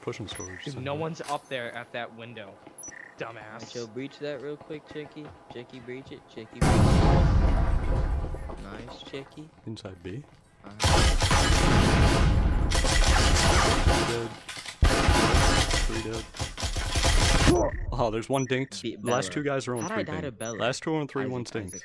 pushing storage. Dude, no one's up there at that window. dumbass. Dumbass. yo, breach that real quick, Chicky. Chicky, breach it. Chicky, breach it. Nice, Chicky. Inside B. Uh-huh. Dead. Three dead. Oh, there's one dinked. Last two guys are on How three Last two on three, Isaac, one dinked.